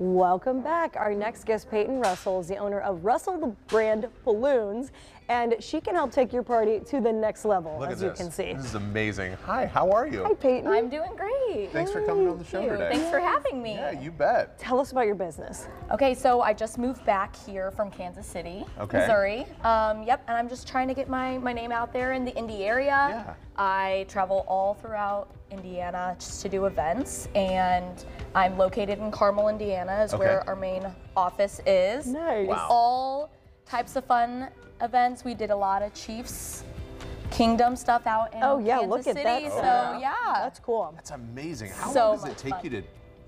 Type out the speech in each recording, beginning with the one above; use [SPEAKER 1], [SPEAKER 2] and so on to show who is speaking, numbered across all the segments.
[SPEAKER 1] Welcome back. Our next guest, Peyton Russell, is the owner of Russell the Brand Balloons, and she can help take your party to the next level,
[SPEAKER 2] Look
[SPEAKER 1] as
[SPEAKER 2] at
[SPEAKER 1] you
[SPEAKER 2] this.
[SPEAKER 1] can see.
[SPEAKER 2] This is amazing. Hi, how are you?
[SPEAKER 1] Hi, Peyton.
[SPEAKER 3] I'm doing great.
[SPEAKER 2] Thanks for coming on the show
[SPEAKER 3] Thank
[SPEAKER 2] today.
[SPEAKER 3] Thanks for having me.
[SPEAKER 2] Yeah, you bet.
[SPEAKER 1] Tell us about your business.
[SPEAKER 3] Okay, so I just moved back here from Kansas City,
[SPEAKER 2] Okay.
[SPEAKER 3] Missouri. Um, yep, and I'm just trying to get my, my name out there in the Indy area.
[SPEAKER 2] Yeah.
[SPEAKER 3] I travel all throughout Indiana just to do events, and I'm located in Carmel, Indiana, is
[SPEAKER 2] Okay.
[SPEAKER 3] where our main office is.
[SPEAKER 1] Nice.
[SPEAKER 2] Wow.
[SPEAKER 3] all types of fun events. We did a lot of Chiefs Kingdom stuff out in
[SPEAKER 1] Oh, yeah,
[SPEAKER 3] Kansas
[SPEAKER 1] look at
[SPEAKER 3] City.
[SPEAKER 1] that
[SPEAKER 3] So
[SPEAKER 1] stuff.
[SPEAKER 3] yeah,
[SPEAKER 1] That's cool.
[SPEAKER 2] That's amazing. How
[SPEAKER 3] So
[SPEAKER 2] long does it take
[SPEAKER 3] fun.
[SPEAKER 2] you to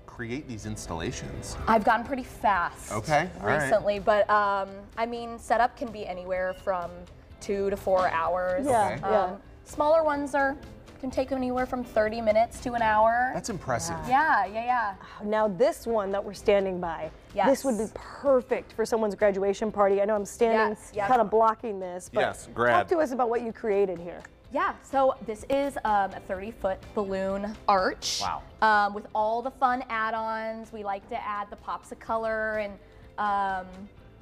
[SPEAKER 2] create these installations?
[SPEAKER 3] I've gotten pretty fast
[SPEAKER 2] Okay, all right.
[SPEAKER 3] recently, but um, I mean, setup can be anywhere from two to four hours.
[SPEAKER 1] Yeah,
[SPEAKER 2] Okay.
[SPEAKER 1] yeah.
[SPEAKER 3] Smaller ones are can take anywhere from 30 minutes to an hour.
[SPEAKER 2] That's impressive.
[SPEAKER 3] yeah, yeah, yeah.
[SPEAKER 1] Now, this one that we're standing by, this would be perfect for someone's graduation party. I know I'm standing
[SPEAKER 3] Yes, yes.
[SPEAKER 1] kind of blocking this, but
[SPEAKER 2] Yes, grad.
[SPEAKER 1] talk to us about what you created here.
[SPEAKER 3] Yeah, so this is um, a 30 foot balloon arch.
[SPEAKER 2] Wow.
[SPEAKER 3] Um, with all the fun add ons. We like to add the pops of color. And um,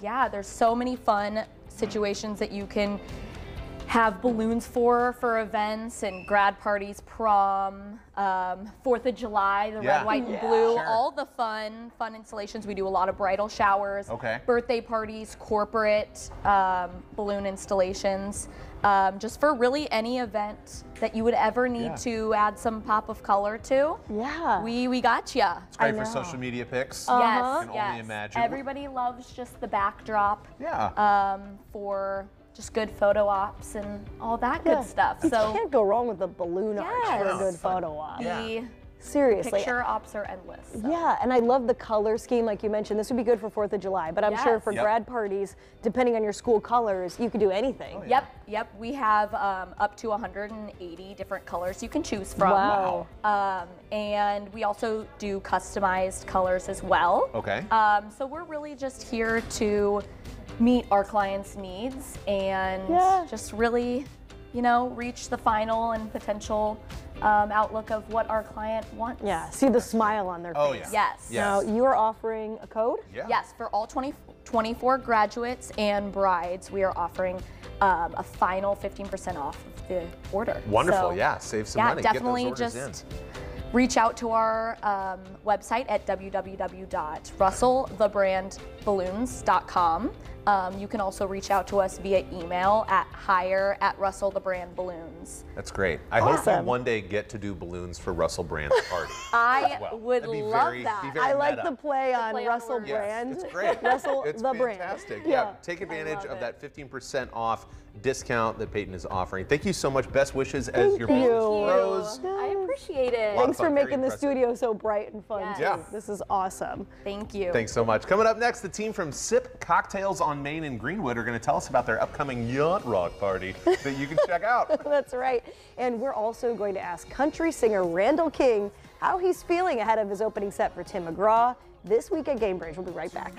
[SPEAKER 3] yeah, there's so many fun situations that you can have balloons for for events and grad parties, prom, um, Fourth of July, the
[SPEAKER 2] Yeah.
[SPEAKER 3] red, white, and
[SPEAKER 2] Yeah.
[SPEAKER 3] blue,
[SPEAKER 2] Sure.
[SPEAKER 3] all the fun, fun installations. We do a lot of bridal showers,
[SPEAKER 2] Okay.
[SPEAKER 3] birthday parties, corporate um, balloon installations, um, just for really any event that you would ever need
[SPEAKER 2] Yeah.
[SPEAKER 3] to add some pop of color to.
[SPEAKER 1] Yeah.
[SPEAKER 3] We we got ya.
[SPEAKER 2] It's great
[SPEAKER 1] I
[SPEAKER 2] for
[SPEAKER 1] know.
[SPEAKER 2] social media pics.
[SPEAKER 3] Yes,
[SPEAKER 2] Can only
[SPEAKER 3] yes.
[SPEAKER 2] imagine.
[SPEAKER 3] Everybody loves just the backdrop
[SPEAKER 2] Yeah.
[SPEAKER 3] um, for just good photo ops and all that
[SPEAKER 1] Yeah.
[SPEAKER 3] good stuff.
[SPEAKER 1] You
[SPEAKER 3] So
[SPEAKER 1] can't go wrong with the balloon arch for a good photo op.
[SPEAKER 3] the
[SPEAKER 1] Seriously.
[SPEAKER 3] picture ops are endless. so.
[SPEAKER 1] Yeah, and I love the color scheme, like you mentioned. This would be good for Fourth of July, but I'm sure for
[SPEAKER 2] Yep.
[SPEAKER 1] grad parties, depending on your school colors, you could do anything.
[SPEAKER 3] Yep, yep. We have um, up to 180 different colors you can choose from.
[SPEAKER 1] Wow.
[SPEAKER 3] Um, and we also do customized colors as well.
[SPEAKER 2] Okay.
[SPEAKER 3] Um, so we're really just here to meet our clients' needs and
[SPEAKER 1] Yeah.
[SPEAKER 3] just really, you know, reach the final and potential um, outlook of what our client wants.
[SPEAKER 1] Yeah, see the smile on their face.
[SPEAKER 2] Oh,
[SPEAKER 1] face.
[SPEAKER 2] yeah.
[SPEAKER 3] Yes.
[SPEAKER 2] Yeah.
[SPEAKER 1] Now, you are offering a code?
[SPEAKER 2] yeah.
[SPEAKER 3] Yes, for all 20, 24 graduates and brides, we are offering um, a final 15% off of the order.
[SPEAKER 2] Wonderful.
[SPEAKER 3] So,
[SPEAKER 2] yeah. Save some
[SPEAKER 3] yeah,
[SPEAKER 2] money. Get those
[SPEAKER 3] definitely just
[SPEAKER 2] in.
[SPEAKER 3] reach out to our um, website at www.russellthebrandballoons.com. Um, you can also reach out to us via email at hire at Russell the Brand Balloons.
[SPEAKER 2] That's great. I hope
[SPEAKER 1] Awesome.
[SPEAKER 2] you one day get to do balloons for Russell Brand's party.
[SPEAKER 3] I
[SPEAKER 2] well.
[SPEAKER 3] would love
[SPEAKER 2] very-
[SPEAKER 3] that.
[SPEAKER 1] I like
[SPEAKER 2] meta.
[SPEAKER 1] the play on
[SPEAKER 3] play on
[SPEAKER 1] Russell.
[SPEAKER 2] Yes,
[SPEAKER 1] Brand.
[SPEAKER 2] it's great.
[SPEAKER 1] Russell
[SPEAKER 2] it's
[SPEAKER 1] the brand.
[SPEAKER 2] fantastic.
[SPEAKER 1] Yeah.
[SPEAKER 2] Yeah. Take advantage of
[SPEAKER 3] it.
[SPEAKER 2] that 15% off discount that Peyton is offering. Thank you so much. Best wishes as your
[SPEAKER 1] Thank
[SPEAKER 2] business
[SPEAKER 1] you.
[SPEAKER 2] grows.
[SPEAKER 3] I appreciate it.
[SPEAKER 1] Thanks for making the
[SPEAKER 2] impressive.
[SPEAKER 1] studio so bright and fun,
[SPEAKER 3] Yes.
[SPEAKER 1] too.
[SPEAKER 2] Yeah.
[SPEAKER 1] This is awesome.
[SPEAKER 3] Thank you.
[SPEAKER 2] Thanks so much. Coming up next, the team from Sip Cocktails on Main in Greenwood are going to tell us about their upcoming yacht rock party that you can check out.
[SPEAKER 1] That's right. And we're also going to ask country singer Randall King how he's feeling ahead of his opening set for Tim McGraw this week at Gainbridge. We'll be right back.